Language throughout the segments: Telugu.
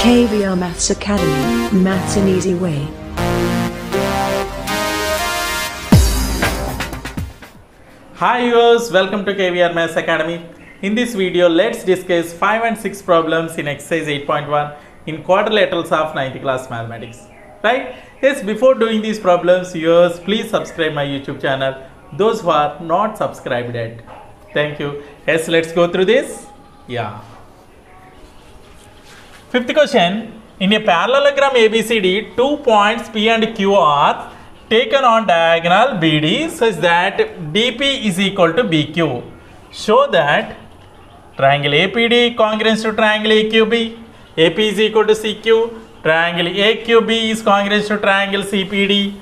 KVR Maths Academy, Maths an Easy Way. Hi viewers, welcome to KVR Maths Academy. In this video, let's discuss 5 and 6 problems in exercise 8.1 in quadrilaterals of 9th class mathematics. Right? Yes, before doing these problems, viewers, please subscribe my YouTube channel. Those who are not subscribed yet. Thank you. Yes, let's go through this. Yeah. Fifth question. In a parallelogram ABCD, two points P and Q are taken on diagonal BD such that DP is equal to BQ. Show that triangle APD congruent to triangle AQB, AP is equal to CQ, triangle AQB is congruent to triangle CPD,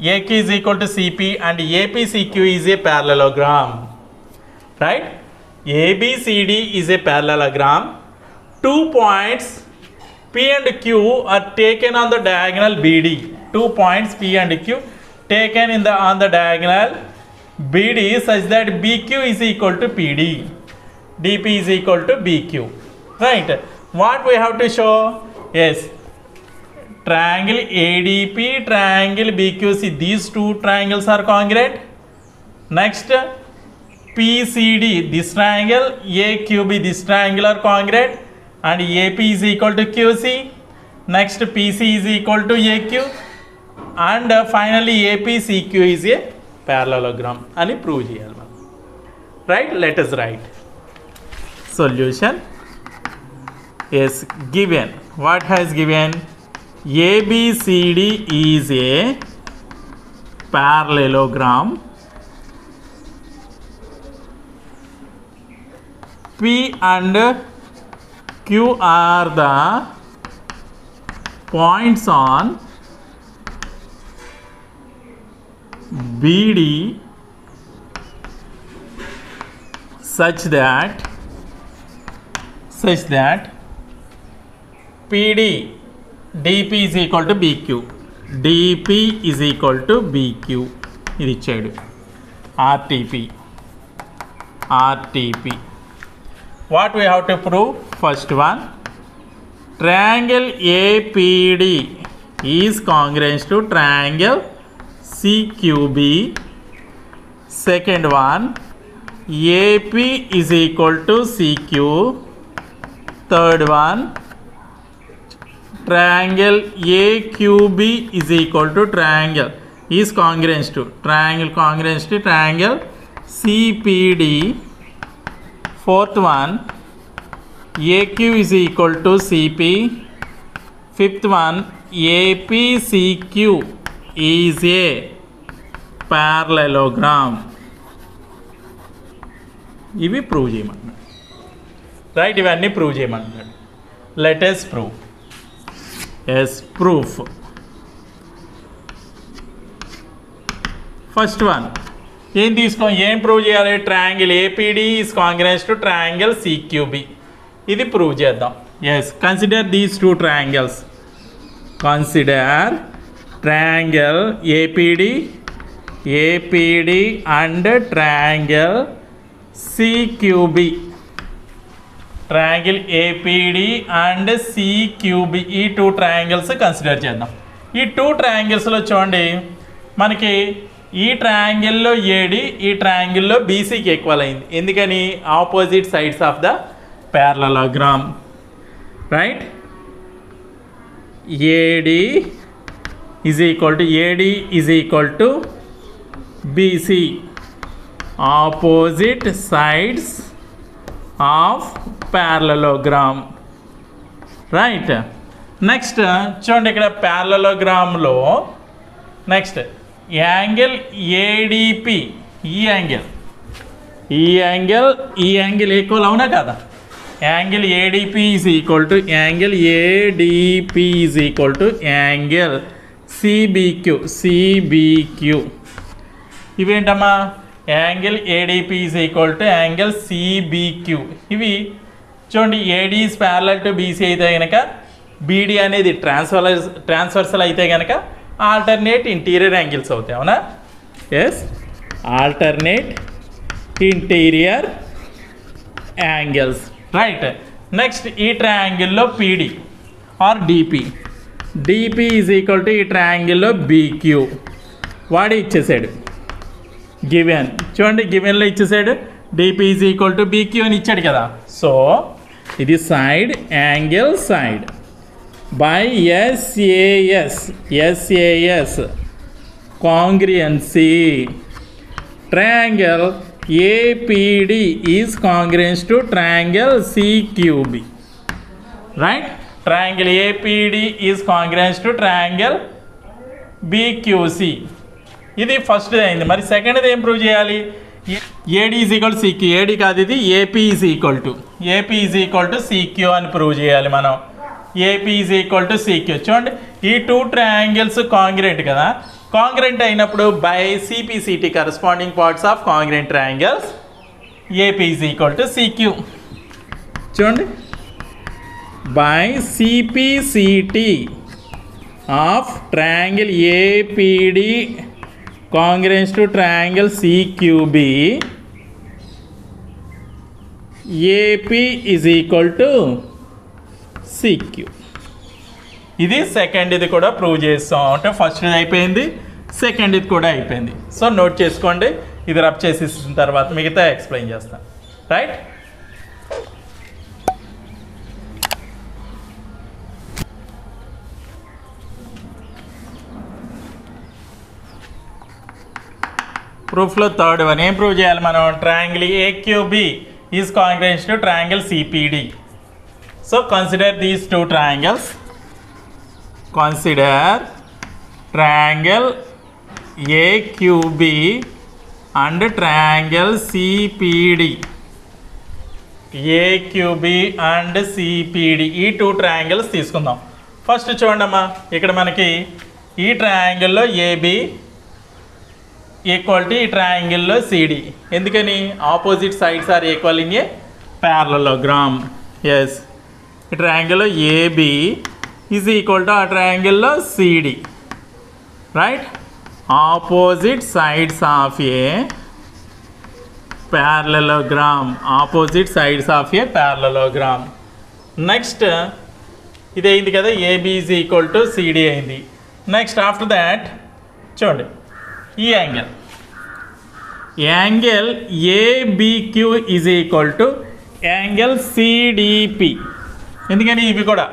AQ is equal to CP and APCQ is a parallelogram. Right? ABCD is a parallelogram. Two points P and Q are taken on the diagonal BD. Two points P and Q taken in the on the diagonal BD such that BQ is equal to PD. DP is equal to BQ. Right? What we have to show? Yes. Triangle ADP, triangle BQC. These two triangles are congruent. Next, PCD, this triangle, AQB, this triangle are congruent and AP is equal to QC. Next PC is equal to AQ and uh, finally APCQ is a parallelogram and prove here. Right? Let us write. Solution is given. What has given? ABCD is a parallelogram. P and Q are the points on BD such that such that PD DP is equal to BQ DP is equal to BQ ఇది ఇచ్చాడు RTP RTP what we have to prove? First one triangle apd is congruent to triangle cqb second one ap is equal to cq third one triangle aqb is equal to triangle is congruent to triangle congruent to triangle cpd fourth one aq is equal to cp fifth one apcq is a parallelogram ఇవి ప్రూవ్ చేయమంటున్నాడు రైట్ ఇవన్నీ ప్రూవ్ చేయమంటున్నాడు latest prove yes proof first one ఏం తీసుకో ఏం ప్రూవ్ చేయాలి? Triangle APD is congruent to triangle CQB ఇది ప్రూవ్ చేద్దాం. Yes consider these two triangles consider triangle APD APD and triangle CQB triangle APD and CQB ఈ టూ ట్రయాంగిల్స్ కన్సిడర్ చేద్దాం. ఈ టూ ట్రయాంగిల్స్లో చూడండి మనకి ఈ ట్రయాంగిల్లో ఏడి ఈ ట్రయాంగిల్లో బీసీకి ఈక్వల్ అయింది. ఎందుకని? Opposite sides of the parallelogram right AD is equal to AD is equal to BC opposite sides of parallelogram right next చూడండి ఇక్కడ ప్యారలలోగ్రామ్లో నెక్స్ట్ యాంగిల్ ఏడిపి ఈ యాంగిల్. ఈ యాంగిల్ ఈ యాంగిల్ ఈక్వల్ అవునా కదా? Angle ADP is equal to angle ADP is equal to angle CBQ CBQ ఇవేంటమ్మా? Angle ADP is equal to angle CBQ ఇవి చూడండి AD is parallel to BC అయితే కనుక బీడీ అనేది ట్రాన్స్ఫర్ ట్రాన్స్ఫర్సల్ అయితే కనుక ఆల్టర్నేట్ ఇంటీరియర్ యాంగిల్స్ అవుతాయి అవునా? Yes alternate interior angles right next ఈ ట్రయాంగిల్లో PD or DP DP is equal to ఈ ట్రయాంగిల్లో బీక్యూ వాడి ఇచ్చేసాడు. గివెన్ చూడండి గివెన్లో ఇచ్చేసాడు. DP is equal to BQ అని ఇచ్చాడు కదా. సో ఇది side angle side by SAS SAS congruency triangle APD is congruent to triangle CQB. Right? Triangle APD is congruent to triangle BQC. ఇది ఫస్ట్ అయింది మరి సెకండ్ది ఏం ప్రూవ్ చేయాలి AD is equal CQ AD కాదు ఇది AP is equal to AP is equal to CQ అని ప్రూవ్ చేయాలి మనం AP is equal to CQ చూడండి ఈ టూ ట్రయాంగిల్స్ కాంగ్రెంట్ కదా? కాంగ్రెంట్ అయినప్పుడు by CPCT corresponding parts of congruent triangles AP is equal to CQ చూడండి by CPCT of triangle APD congruence to triangle CQB AP is equal to CQ ఇది సెకండ్ ఇది కూడా ప్రూవ్ చేస్తాం. అంటే ఫస్ట్ ఇది అయిపోయింది సెకండ్ ఇది కూడా అయిపోయింది. సో నోట్ చేసుకోండి. ఇది రబ్ చేసేసిన తర్వాత మిగతా ఎక్స్ప్లెయిన్ చేస్తాను రైట్ ప్రూఫ్లో థర్డ్ వన్ ఏం ప్రూవ్ చేయాలి మనం? Triangle AQB is congruent to triangle CPD so consider these two triangles consider triangle AQB and triangle CPD. AQB and CPD ఈ టూ ట్రయాంగిల్స్ తీసుకుందాం. ఫస్ట్ చూడండమ్మా ఇక్కడ మనకి ఈ ట్రయాంగిల్లో ఏబి ఈక్వాలిటీ ఈ ట్రయాంగిల్లో సిడి ఎందుకని? Opposite sides are equal in a parallelogram yes ఈ ట్రయాంగిల్లో ఏబి ఈజ్ ఈక్వల్ టు ఆ ట్రయాంగిల్లో CD right opposite sides of a parallelogram opposite sides of a parallelogram next ఇది అయింది కదా AB is equal to CD అయింది. నెక్స్ట్ ఆఫ్టర్ దాట్ చూడండి. ఈ angle angle ABQ is equal to angle CDP ఎందుకని ఇవి కూడా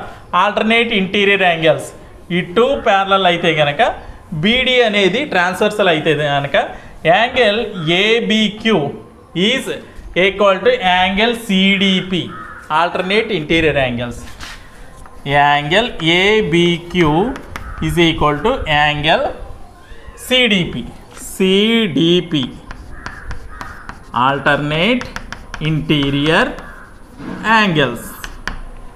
ఆల్టర్నేట్ ఇంటీరియర్ యాంగిల్స్ ఈ టూ ప్యారలల్ అయితే కనుక బీడీ అనేది ట్రాన్స్వర్సల్ అయితే కనుక angle ABQ is equal to angle CDP alternate interior angles angle ABQ is equal to angle CDP CDP alternate interior angles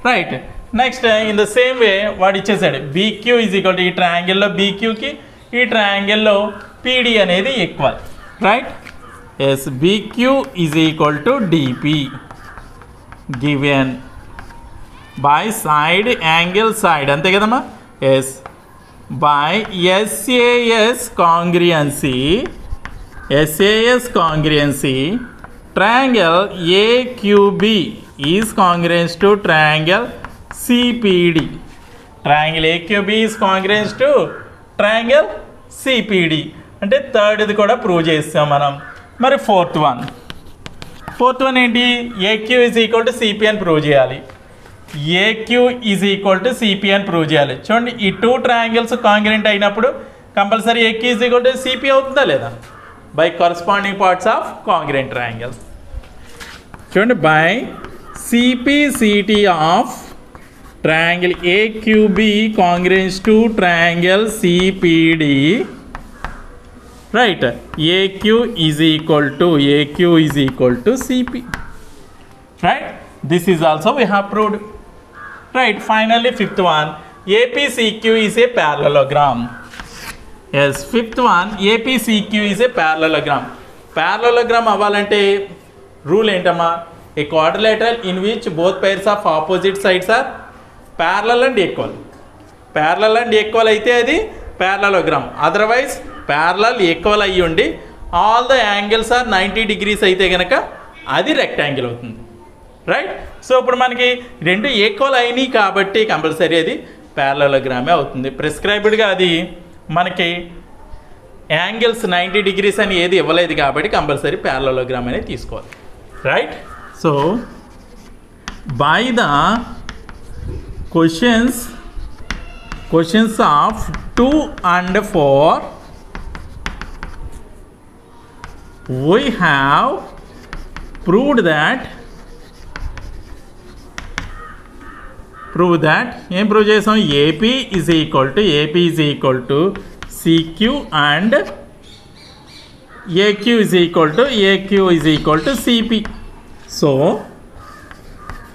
right next in the same way వాడు ఇచ్చేసాడు బీక్యూ ఈజ్ ఈక్వల్ ఈ ట్రయాంగిల్లో బీక్యూకి ఈ ట్రయాంగిల్లో పీడి అనేది equal right yes BQ is equal to DP given by side angle side అంతే కదమ్మా? Yes by SAS congruency SAS congruency triangle AQB is congruence to triangle CPD triangle AQB is congruence to triangle CPD అంటే థర్డ్ ఇది కూడా ప్రూవ్ చేస్తాం మనం. మరి ఫోర్త్ వన్ ఫోర్త్ వన్ ఏంటి? AQ is equal to CP అని ప్రూవ్ చేయాలి. AQ is equal to CP అని ప్రూవ్ చేయాలి. చూడండి ఈ టూ ట్రయాంగిల్స్ కాంగ్రెంట్ అయినప్పుడు compulsory AQ is equal to CP అవుతుందా లేదా? By corresponding parts of congruent triangles చూడండి by CPCT of triangle AQB congruent to triangle CPD right AQ is equal to AQ is equal to CP right this is also we have proved right finally fifth one APCQ is a parallelogram yes fifth one APCQ is a parallelogram parallelogram అవ్వాలంటే రూల్ ఏంటమ్మా? A quadrilateral in which both pairs of opposite sides are parallel and equal parallel and equal అయితే అది parallelogram. అదర్వైజ్ ప్యారలల్ equal అయ్యి ఉండి all the angles are ninety degrees అయితే కనుక అది రెక్టాంగిల్ అవుతుంది. రైట్ సో ఇప్పుడు మనకి రెండు ఈక్వల్ అయినాయి కాబట్టి కంపల్సరీ అది ప్యారలోగ్రామే అవుతుంది. ప్రిస్క్రైబ్డ్గా అది మనకి యాంగిల్స్ నైంటీ డిగ్రీస్ అని ఏది ఇవ్వలేదు కాబట్టి కంపల్సరీ ప్యారలోగ్రామ్ అనేది తీసుకోవాలి. Right so by the questions questions of two and four we have proved that prove that ఏం ప్రూవ్ చేసాం AP is equal to AP is equal to CQ and AQ is equal to AQ is equal to CP So,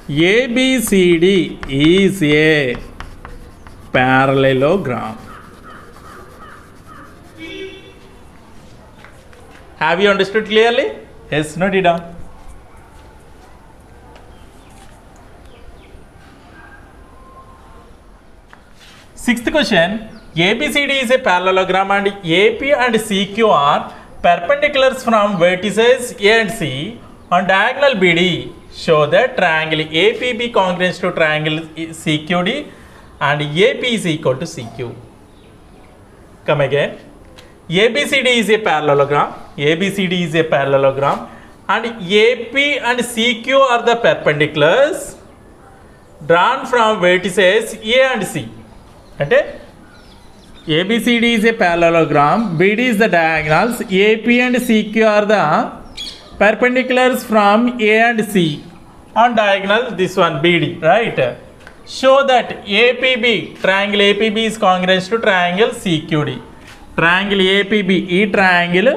ABCD is a parallelogram. Have you understood clearly? Yes, no it. Sixth question. ABCD is a parallelogram and AP and CQ are perpendiculars from vertices A and C on diagonal BD. Show that triangle APB congruent to triangle CQD and AP is equal to CQ. Come again. ABCD is a parallelogram. ABCD is a parallelogram. And AP and CQ are the perpendiculars drawn from vertices A and C. అంటే ABCD is a parallelogram. BD is the diagonals. AP and CQ are the perpendiculars from A and C. On diagonal, this one BD, right? Show that APB, triangle APB is congruent to triangle CQD. Triangle APB ఈ ట్రయాంగిల్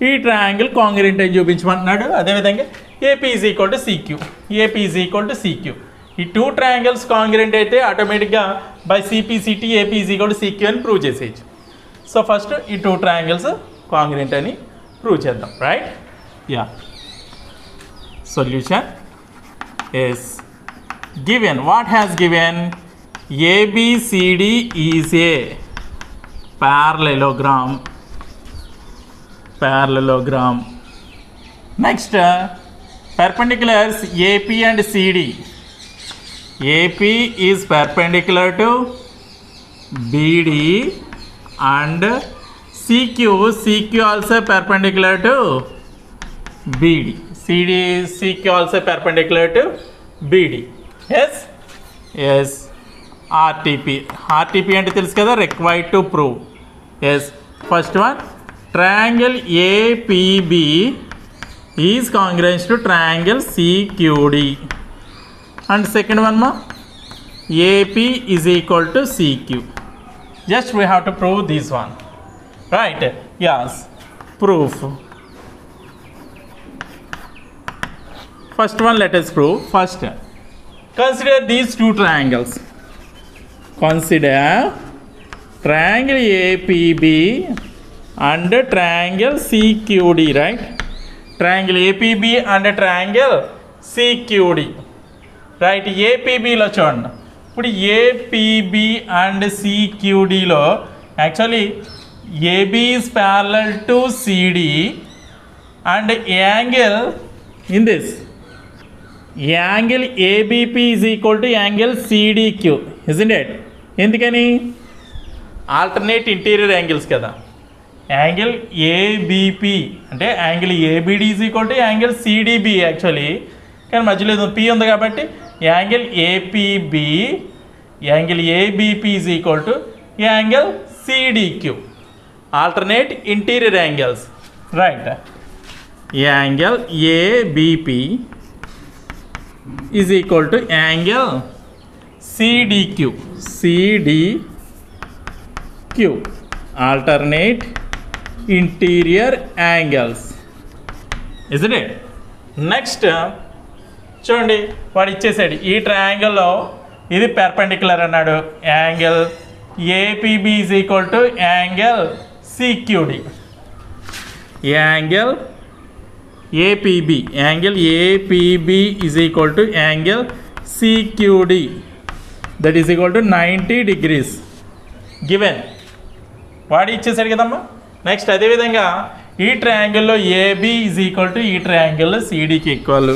ఈ ట్రయాంగిల్ కాంగ్రెంట్ అని చూపించమంటున్నాడు అదేవిధంగా AP is equal to CQ AP is equal to CQ ఈ టూ ట్రయాంగిల్స్ కాంగ్రెంట్ అయితే ఆటోమేటిక్గా by CPCT AP is equal to CQ అని ప్రూవ్ చేసేయచ్చు సో ఫస్ట్ ఈ టూ ట్రయాంగిల్స్ కాంగ్రెంట్ అని ప్రూవ్ చేద్దాం right yeah. Solution is given. What has given? ABCD is a parallelogram. Parallelogram. Next uh, perpendiculars AP and CD AP is perpendicular to BD and CQ CQ also perpendicular to BD. CD is CQ also perpendicular to BD. Yes? Yes. RTP. RTP and tells kada required to prove. Yes. First one. Triangle APB is congruent to triangle CQD. And second one ma AP is equal to CQ. Just we have to prove this one. Right? Yes. Proof. first one let us prove first consider these two triangles consider triangle APB and triangle CQD right triangle APB and triangle CQD right ఏపీబీలో చూడండి ఇప్పుడు APB and సిక్యూడిలో actually AB is parallel to CD and angle in this Angle ABP is equal to angle CDQ isn't it ఎందుకని? ఆల్టర్నేట్ ఇంటీరియర్ యాంగిల్స్ కదా. యాంగిల్ ఏబిపి అంటే angle ABD is equal to angle CDB actually కానీ మధ్యలో ఏదో పి ఉంది కాబట్టి angle APB angle ABP is equal to angle CDQ alternate interior angles right angle ABP is equal to angle CDQ. CDQ. Alternate interior angles. Isn't it? Next చూడండి వాడు ఇచ్చేసాడు ఈ ట్రయాంగిల్లో ఇది పెర్పెండిక్యులర్ అన్నాడు angle APB is equal to angle CQD angle APB angle APB is equal to angle CQD that is equal to ninety degrees given వాడి ఇచ్చేసాడు కదమ్మా. నెక్స్ట్ అదేవిధంగా ఈ ట్రయాంగిల్లో ఏబి ఈజ్ ఈక్వల్ టు ఈ ట్రయాంగిల్లో సిడికి equal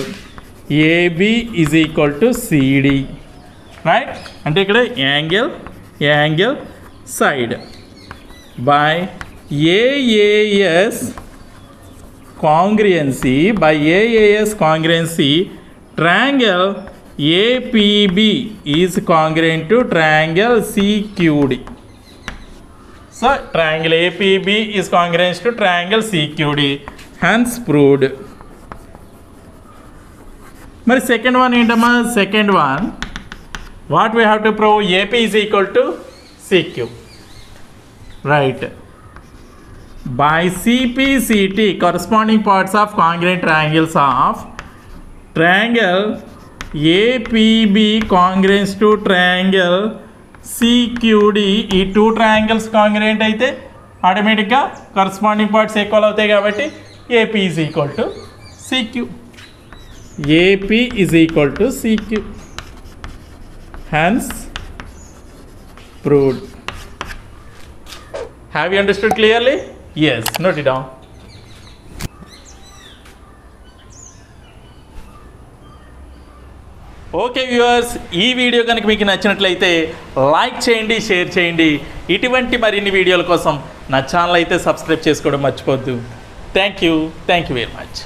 AB is equal to CD right అంటే ఇక్కడ angle angle side by AAS congruency by AAS congruency triangle APB is congruent to triangle CQD. So triangle APB is congruent to triangle CQD. Hence proved. మరి సెకండ్ వన్ ఏంటమ్మా second one what we have to prove AP is equal to CQ right by CPCT corresponding parts of congruent triangles of triangle APB congruent to triangle CQD ఈ టూ ట్రయాంగిల్స్ కాంగ్రెంట్ అయితే ఆటోమేటిక్గా కరస్పాండింగ్ పార్ట్స్ ఈక్వల్ అవుతాయి కాబట్టి AP is equal to CQ AP is equal to CQ hence proved Have you understood clearly? Yes, note it down. Okay viewers ఈ వీడియో కనుక మీకు నచ్చినట్లయితే లైక్ చేయండి షేర్ చేయండి. ఇటువంటి మరిన్ని వీడియోల కోసం నా ఛానల్ అయితే సబ్స్క్రైబ్ చేసుకోవడం మర్చిపోద్దు thank you thank you very much